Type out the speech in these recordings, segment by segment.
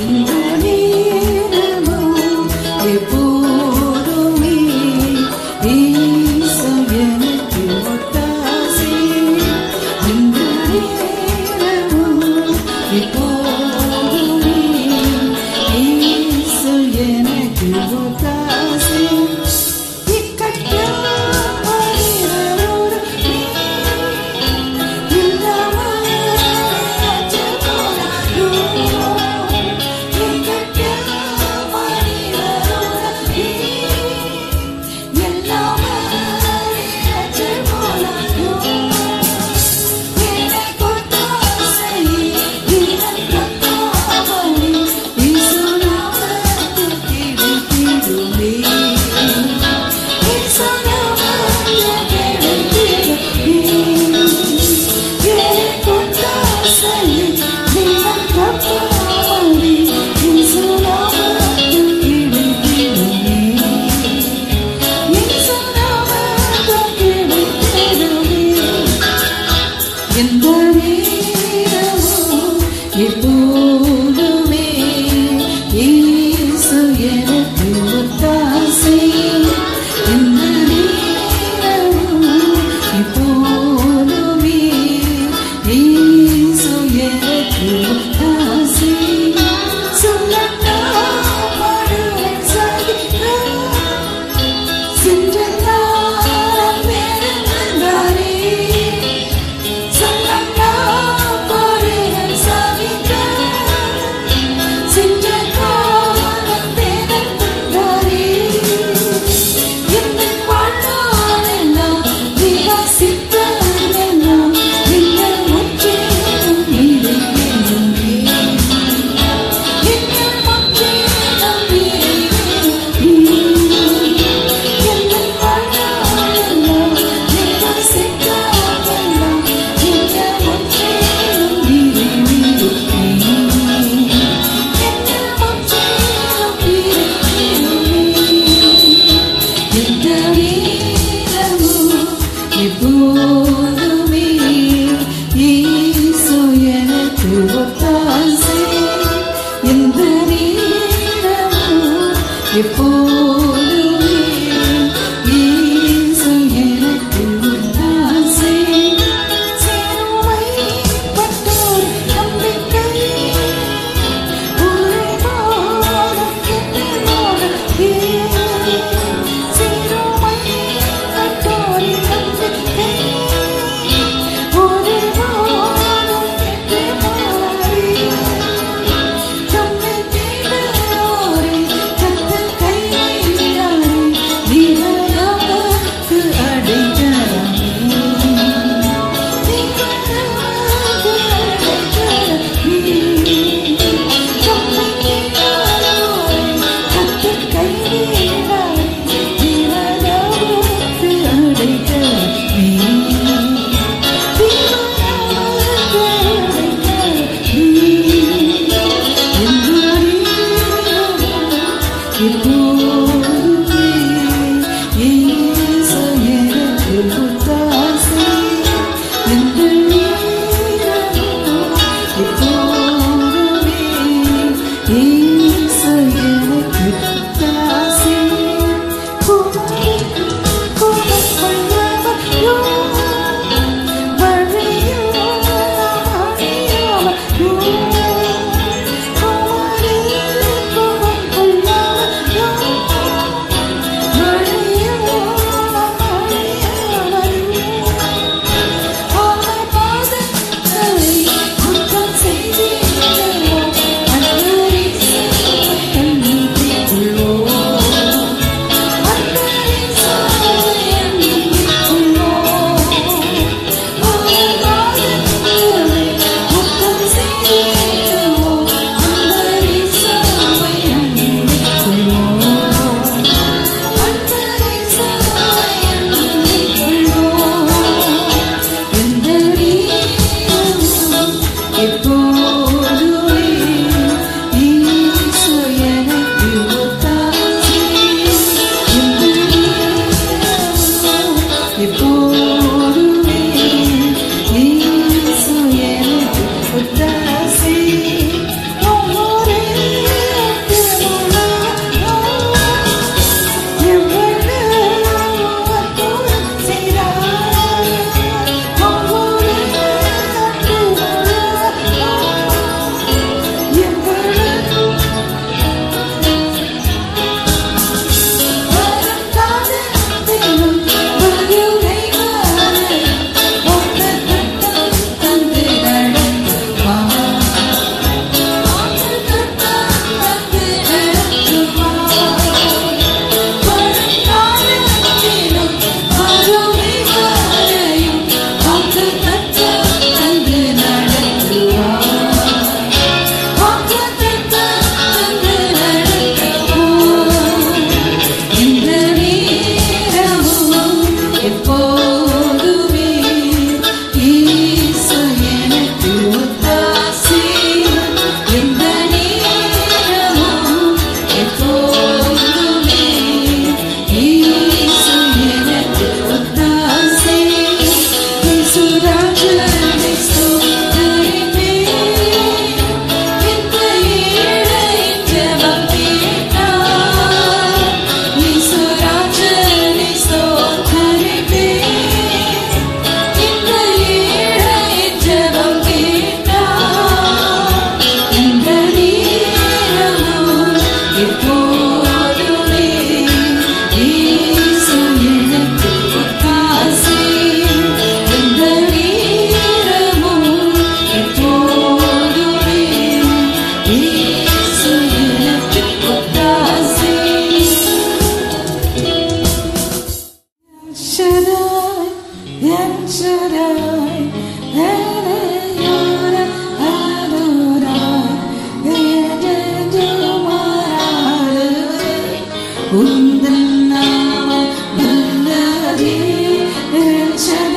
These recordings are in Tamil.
Mm-hmm. النار الذي انشأ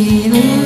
feeling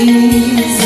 Please.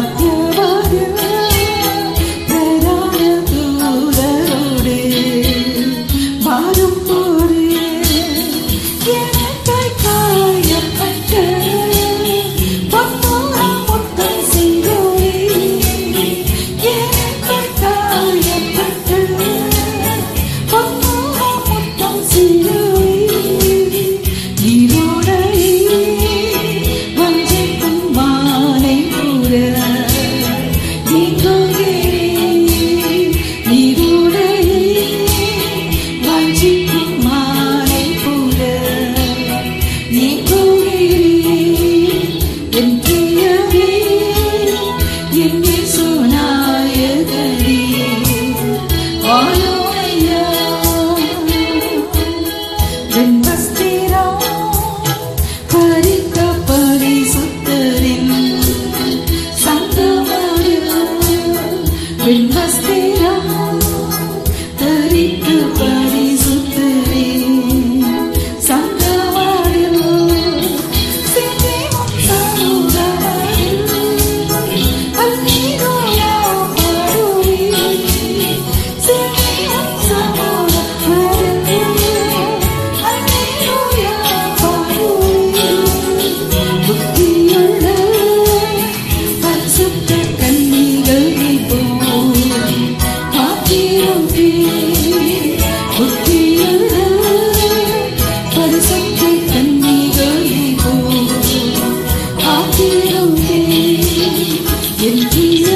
love you. you.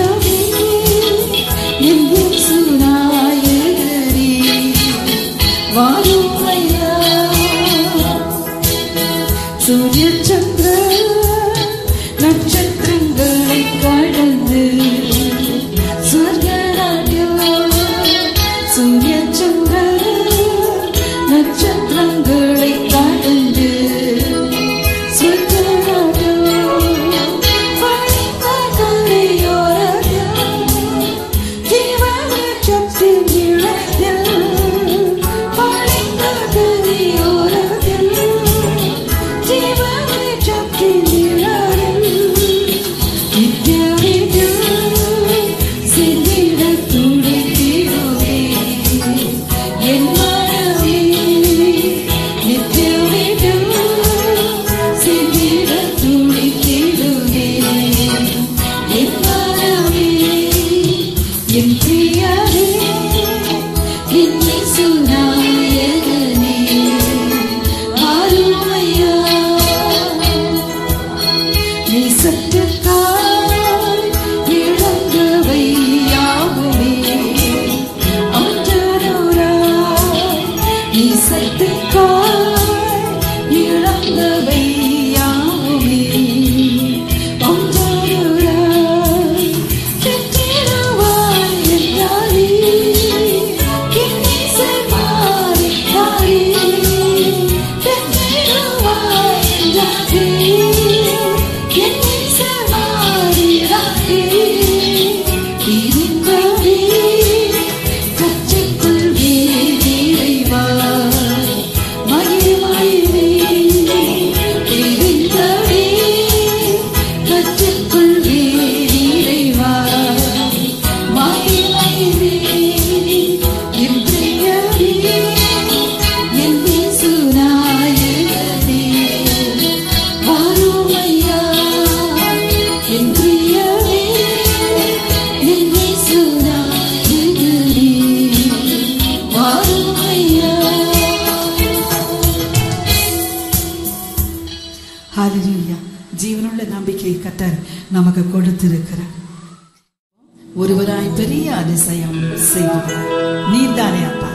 ஒருவராய் பெரிய அதிசயம் செய்பவர் நீர்தானே அப்பா.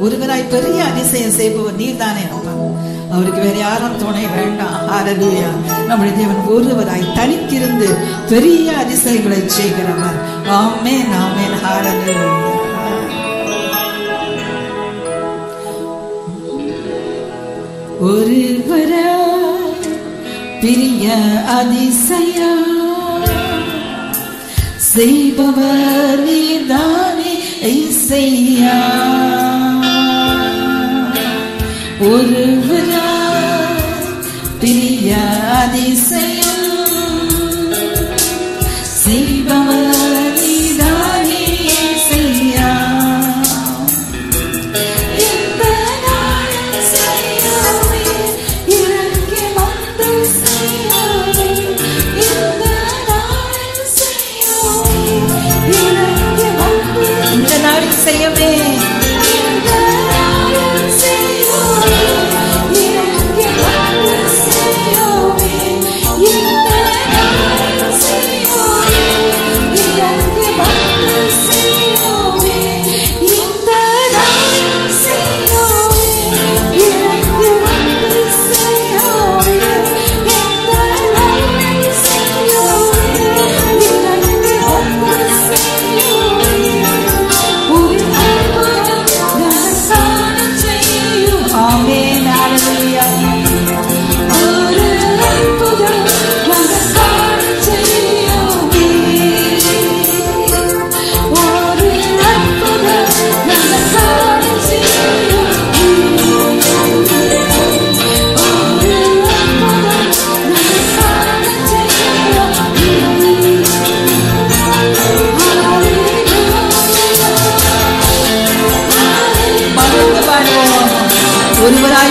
ஒருவராய் பெரிய அதிசயம் செய்பவர் நீர்தானே அப்பா. அவருக்கு வேற யாரும் துணை வேண்டாம். ஆரலியா நம்முடைய தேவன் ஒருவராய் தனித்திருந்து பெரிய அதிசயங்களை செய்கிறவர். ஆமே நாமே ஆரலியா ஒருவராய் பிரிய அதிசயம் செய்பவர் நீதானே ஐசையா. ஒருவரா பிரியாதிசையா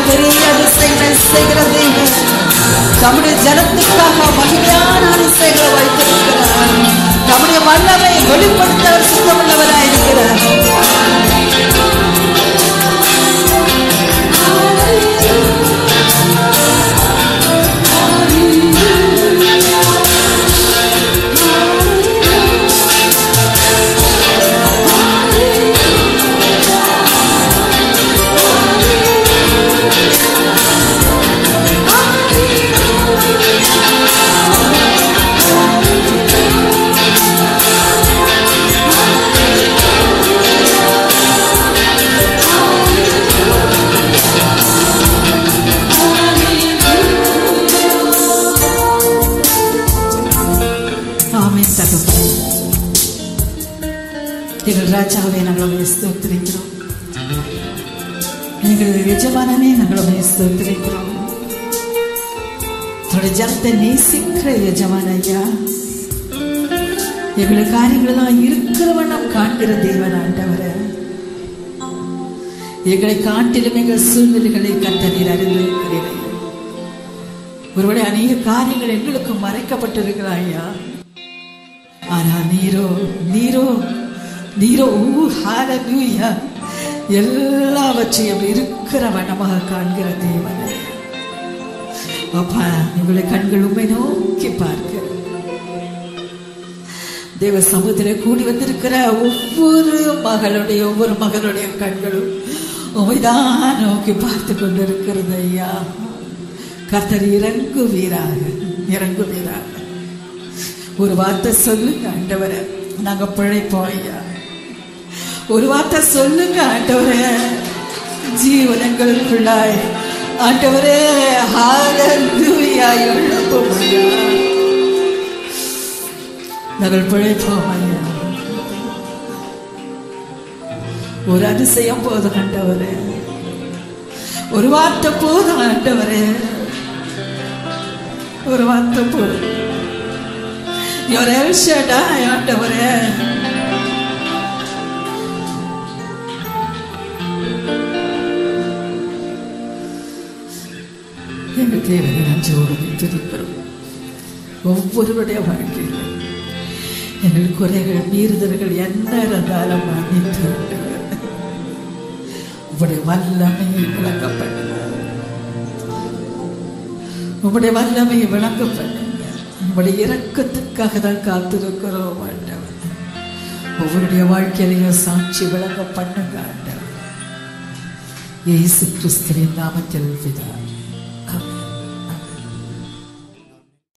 பெரிய அதிசயங்கள் செய்கிற தேவன் ஜனத்துக்காக மகிமையான எங்கள் ராஜாவை நாங்கள் உண்மை ஸ்தோத்திரிக்கிறோம் எங்கள் எஜமானமே நாங்கள் உண்மை ஸ்தோத்திரிக்கிறோம் தன்னுடைய ஜனத்தை நேசிக்கிற எஜமான ஐயா எங்களை காரியங்களெல்லாம் இருக்கிற வண்ணம் காண்கிற தேவன் ஆண்டவரை எங்களை காட்டிலும் எங்கள் சூழ்நிலைகளை கத்த நீர் ஒருவேளை அநேக காரியங்கள் எங்களுக்கு மறைக்கப்பட்டிருக்கிறாயா ஆனா நீரோ நீரோ நீரோ ஹாலூயா எல்லாவற்றையும் இருக்கிற வண்ணமாக காண்கிற தேவன். அப்பா உங்களுடைய கண்கள் உண்மை நோக்கி பார்க்க. தேவ சமூகத்திலே கூடி வந்திருக்கிற ஒவ்வொரு மகளுடைய ஒவ்வொரு மகளுடைய கண்களும் உமைதான் நோக்கி பார்த்து கொண்டிருக்கிறது ஐயா. கர்த்தர் இறங்குவீராக இறங்குவீராக. ஒரு வார்த்தை சொல்லுங்க ஆண்டவரே. நாங்க பிழைப்போம் ஐயா. ஒரு வார்த்தை சொல்லுங்க ஆண்டவரே. ஜீவனங்களுக்குள்ளாய். ஆண்டவரே ஹalleluya எழுப்பும் நாங்கள் பிழைப்போம் ஐயா. ஒரு அதிசயம் போதும் ஆண்டவரே. ஒரு வார்த்தை போதும் ஆண்டவரே. ஒரு வார்த்தை போதும். ஆண்டவரே. எங்கள் தேவனை நஞ்சோடு துதிக்கிறோம் ஒவ்வொருவருடைய வாழ்க்கையில் எங்கள் குறைகள் மீறுதல்கள் என்ன இருந்தாலும் மன்னித்து உங்களுடைய வல்லமையை விளக்கப்பட்ட உங்களுடைய வல்லமையை விளக்கப்பட்ட உங்களுடைய இறக்கத்துக்காக தான் காத்திருக்கிறோம் ஆண்டவர் ஒவ்வொருடைய வாழ்க்கையிலையும் சாட்சி விளங்க பண்ணுங்க ஆண்டவர் இயேசு கிறிஸ்துவின் நாமத்தில் பிதா